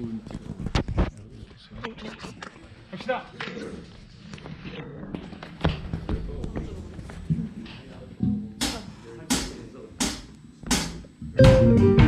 좋은 팁. 음.